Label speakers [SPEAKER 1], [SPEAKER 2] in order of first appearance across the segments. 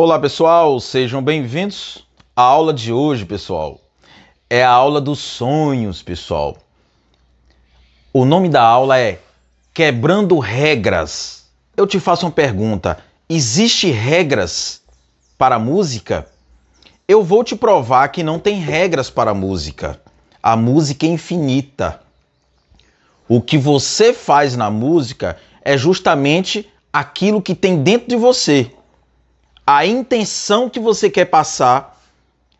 [SPEAKER 1] Olá pessoal, sejam bem-vindos. A aula de hoje, pessoal, é a aula dos sonhos, pessoal. O nome da aula é Quebrando Regras. Eu te faço uma pergunta: existe regras para a música? Eu vou te provar que não tem regras para a música. A música é infinita. O que você faz na música é justamente aquilo que tem dentro de você. A intenção que você quer passar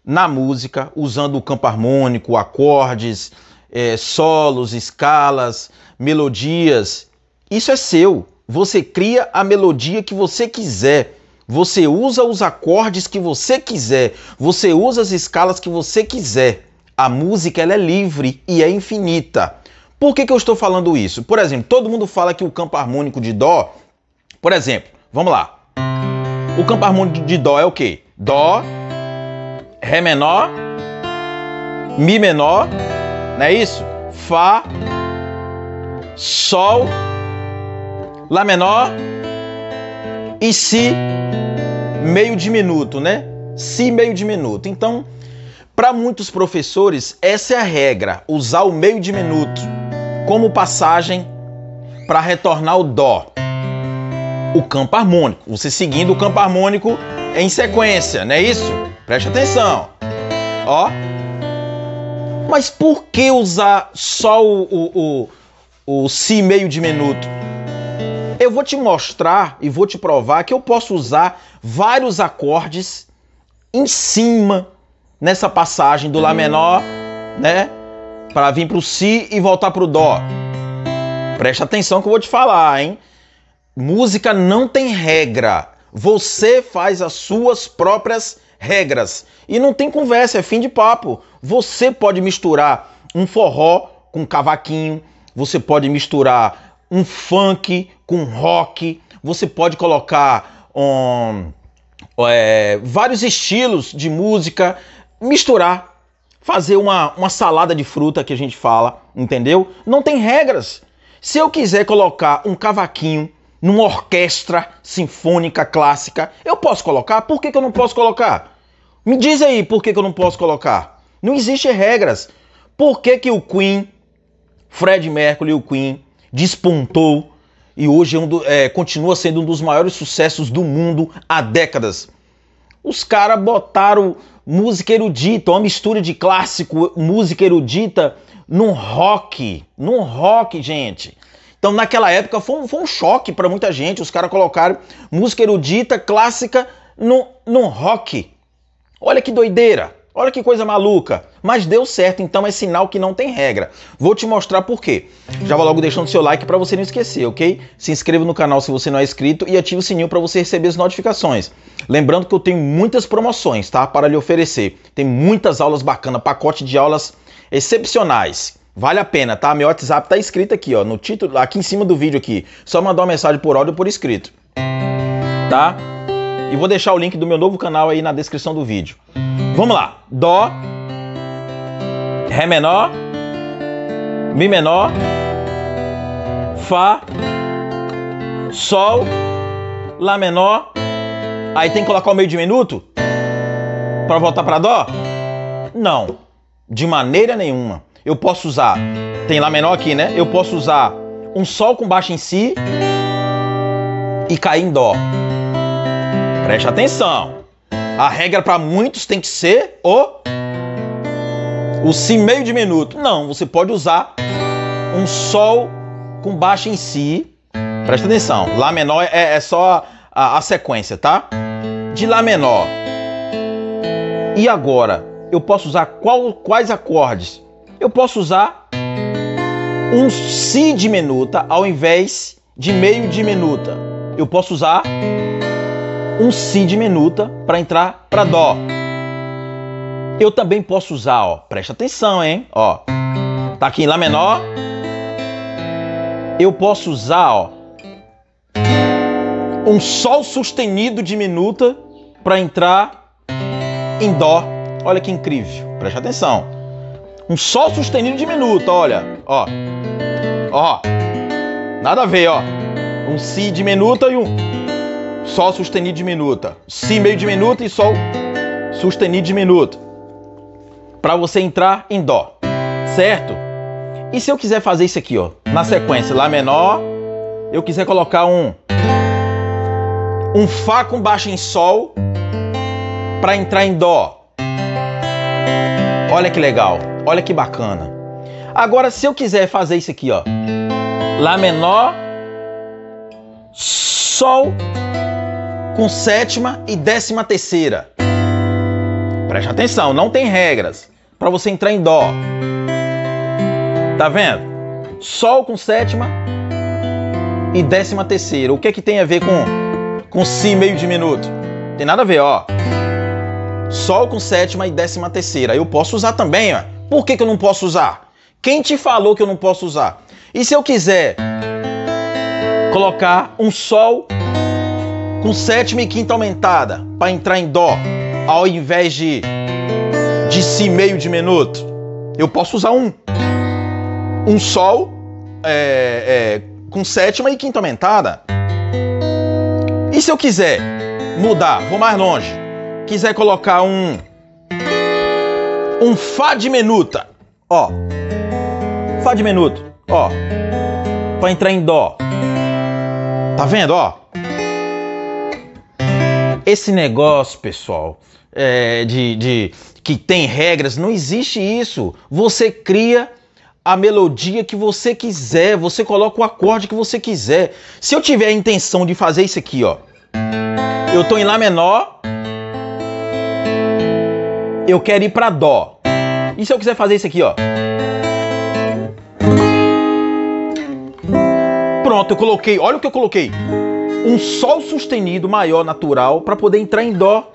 [SPEAKER 1] na música, usando o campo harmônico, acordes, é, solos, escalas, melodias. Isso é seu. Você cria a melodia que você quiser. Você usa os acordes que você quiser. Você usa as escalas que você quiser. A música ela é livre e é infinita. Por que, que eu estou falando isso? Por exemplo, todo mundo fala que o campo harmônico de Dó, por exemplo, vamos lá. O campo harmônico de Dó é o quê? Dó, Ré menor, Mi menor, não é isso? Fá, Sol, Lá menor e Si meio diminuto, né? Si meio diminuto. Então, para muitos professores, essa é a regra, usar o meio diminuto como passagem para retornar o Dó. O campo harmônico. Você seguindo o campo harmônico em sequência, não é isso? Preste atenção. Ó. Mas por que usar só o, o, o, o Si meio diminuto? Eu vou te mostrar e vou te provar que eu posso usar vários acordes em cima nessa passagem do Lá menor, né? para vir para o Si e voltar para o Dó. Preste atenção que eu vou te falar, hein? Música não tem regra. Você faz as suas próprias regras. E não tem conversa, é fim de papo. Você pode misturar um forró com cavaquinho, você pode misturar um funk com rock, você pode colocar um, é, vários estilos de música, misturar fazer uma, uma salada de fruta que a gente fala, entendeu? Não tem regras. Se eu quiser colocar um cavaquinho numa orquestra sinfônica clássica, eu posso colocar? Por que, que eu não posso colocar? Me diz aí por que, que eu não posso colocar. Não existe regras. Por que, que o Queen, Fred Mercury, o Queen, despontou e hoje é um do, é, continua sendo um dos maiores sucessos do mundo há décadas? Os caras botaram música erudita, uma mistura de clássico, música erudita num rock, num rock, gente. Então, naquela época foi um, foi um choque para muita gente. Os caras colocaram música erudita, clássica, num, num rock. Olha que doideira. Olha que coisa maluca. Mas deu certo, então é sinal que não tem regra. Vou te mostrar por quê. Já vou logo deixando seu like para você não esquecer, ok? Se inscreva no canal se você não é inscrito e ative o sininho para você receber as notificações. Lembrando que eu tenho muitas promoções, tá? Para lhe oferecer. Tem muitas aulas bacanas, pacote de aulas excepcionais. Vale a pena, tá? Meu WhatsApp tá escrito aqui, ó, no título, aqui em cima do vídeo aqui. Só mandar uma mensagem por áudio ou por escrito. Tá? E vou deixar o link do meu novo canal aí na descrição do vídeo. Vamos lá. Dó, Ré menor, Mi menor, Fá, Sol, Lá menor. Aí tem que colocar o meio diminuto para voltar para Dó? Não, de maneira nenhuma. Eu posso usar, tem Lá menor aqui, né? Eu posso usar um Sol com baixo em Si e cair em Dó. Preste atenção. A regra para muitos tem que ser o o si meio diminuto. Não, você pode usar um sol com baixo em si. Presta atenção. Lá menor é, é só a, a, sequência, tá? De Lá menor. E agora, eu posso usar qual, quais acordes? Eu posso usar um si diminuta ao invés de meio diminuta. Eu posso usar um Si diminuta para entrar para Dó. Eu também posso usar, ó, presta atenção, hein? Ó, tá aqui em Lá menor. Eu posso usar, ó, um Sol sustenido diminuta para entrar em Dó. Olha que incrível, presta atenção. Um Sol sustenido diminuta, olha, ó, ó, nada a ver, ó. Um Si diminuta e um Sol sustenido diminuta. Si meio diminuto e Sol sustenido diminuto. Para você entrar em Dó, certo? E se eu quiser fazer isso aqui, ó, na sequência, Lá menor, eu quiser colocar um um Fá com baixo em Sol para entrar em Dó. Olha que legal, olha que bacana. Agora, se eu quiser fazer isso aqui, ó, Lá menor, Sol com sétima e décima terceira. Preste atenção, não tem regras para você entrar em Dó. Tá vendo? Sol com sétima e décima terceira. O que é que tem a ver com, com Si meio diminuto? Tem nada a ver, ó. Sol com sétima e décima terceira. Eu posso usar também, ó. Por que, que eu não posso usar? Quem te falou que eu não posso usar? E se eu quiser colocar um Sol com sétima e quinta aumentada para entrar em Dó, ao invés de, de Si meio diminuto? Eu posso usar um. Um Sol é, é, com sétima e quinta aumentada. E se eu quiser mudar, vou mais longe, quiser colocar um um Fá diminuta, ó, Fá diminuto, ó, para entrar em Dó. Tá vendo, ó? Esse negócio, pessoal, é, de, de que tem regras, não existe isso. Você cria a melodia que você quiser, você coloca o acorde que você quiser. Se eu tiver a intenção de fazer isso aqui, ó, eu tô em Lá menor, eu quero ir para Dó. E se eu quiser fazer isso aqui, ó? Pronto, eu coloquei, olha o que eu coloquei. Um Sol sustenido maior natural para poder entrar em Dó.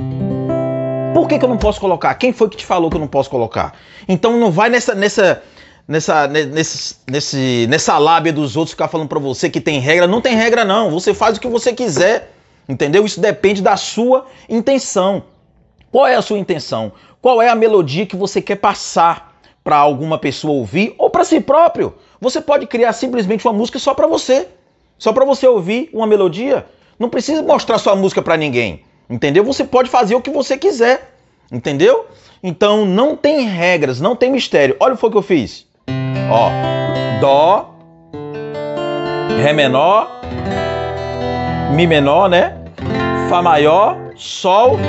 [SPEAKER 1] Por que, que eu não posso colocar? Quem foi que te falou que eu não posso colocar? Então não vai nessa, nessa, nessa, nesse, nesse, nessa lábia dos outros ficar falando para você que tem regra. Não tem regra, não. Você faz o que você quiser. Entendeu? Isso depende da sua intenção. Qual é a sua intenção? Qual é a melodia que você quer passar para alguma pessoa ouvir ou para si próprio? Você pode criar simplesmente uma música só para você. Só para você ouvir uma melodia. Não precisa mostrar sua música para ninguém. Entendeu? Você pode fazer o que você quiser. Entendeu? Então não tem regras, não tem mistério. Olha o que eu fiz. Ó, Dó, Ré menor, Mi menor, né? Fá maior, Sol,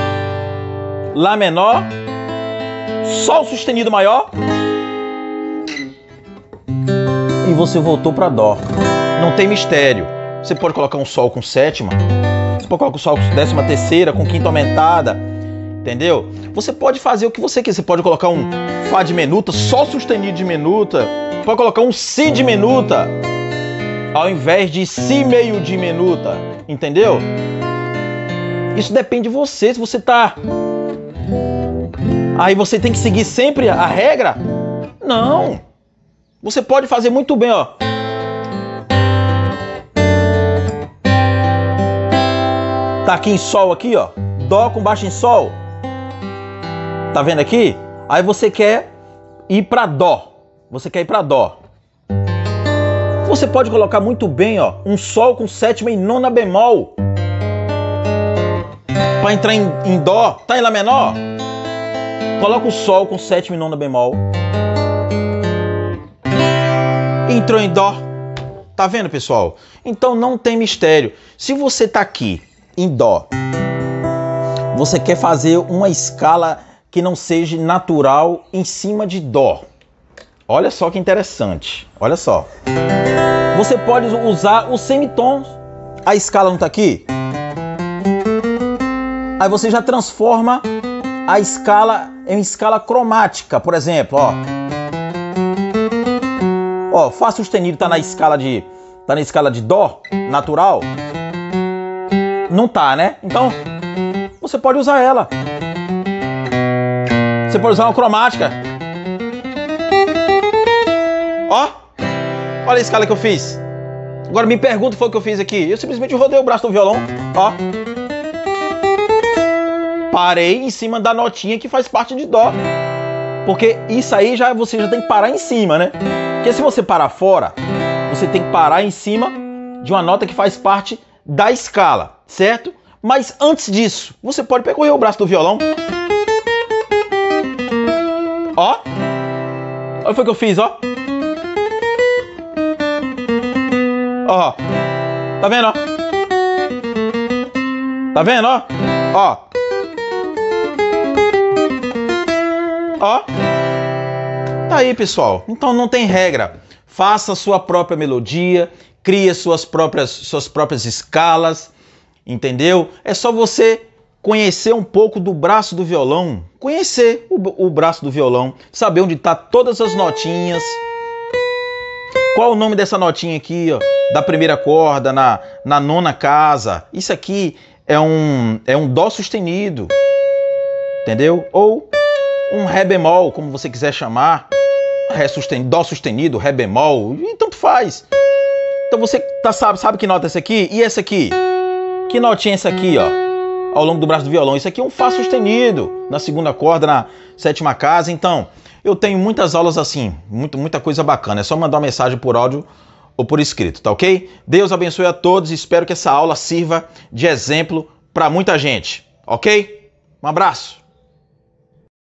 [SPEAKER 1] Lá menor, Sol sustenido maior. E você voltou para Dó. Não tem mistério. Você pode colocar um Sol com sétima, você pode colocar um Sol com décima terceira, com quinta aumentada, entendeu? Você pode fazer o que você quiser. Você pode colocar um Fá diminuta, Sol sustenido diminuta, pode colocar um Si diminuta, ao invés de Si meio diminuta, entendeu? Isso depende de você. Se você tá. Aí você tem que seguir sempre a regra? Não. Você pode fazer muito bem, ó. Tá aqui em Sol aqui, ó. Dó com baixo em Sol. Tá vendo aqui? Aí você quer ir para Dó. Você quer ir para Dó. Você pode colocar muito bem, ó, um Sol com sétima e nona bemol. Para entrar em, em, Dó, tá em Lá menor? Coloca o Sol com sétima e nona bemol. Entrou em Dó. Tá vendo, pessoal? Então não tem mistério. Se você tá aqui em Dó, você quer fazer uma escala que não seja natural em cima de Dó. Olha só que interessante. Olha só. Você pode usar os semitons. A escala não está aqui? Aí você já transforma a escala em escala cromática, por exemplo, ó. Ó, Fá sustenido está na escala de tá na escala de dó natural? Não tá, né? Então, você pode usar ela. Você pode usar uma cromática. Ó, olha a escala que eu fiz. Agora me pergunta foi o que eu fiz aqui. Eu simplesmente rodei o braço do violão, ó. Parei em cima da notinha que faz parte de dó. Porque isso aí já você já tem que parar em cima, né? Porque se você parar fora, você tem que parar em cima de uma nota que faz parte da escala, certo? Mas antes disso, você pode percorrer o braço do violão. Ó. Olha o que eu fiz, ó. Ó. Tá vendo, ó? Tá vendo, ó? Ó. Ó. Tá aí, pessoal. Então não tem regra. Faça a sua própria melodia, crie suas próprias, suas próprias escalas, entendeu? É só você conhecer um pouco do braço do violão, conhecer o, o braço do violão, saber onde tá todas as notinhas. Qual o nome dessa notinha aqui, ó? Da primeira corda, na, na nona casa. Isso aqui é um, é um Dó sustenido. Entendeu? Ou um Ré bemol, como você quiser chamar. Ré sustenido, Dó sustenido, Ré bemol, e tanto faz. Então você tá, sabe, sabe que nota é essa aqui? E essa aqui? Que notinha é essa aqui, ó? Ao longo do braço do violão. Isso aqui é um Fá sustenido, na segunda corda, na sétima casa. Então, eu tenho muitas aulas assim, muito, muita coisa bacana. É só mandar uma mensagem por áudio ou por escrito, tá ok? Deus abençoe a todos. Espero que essa aula sirva de exemplo para muita gente, ok? Um abraço.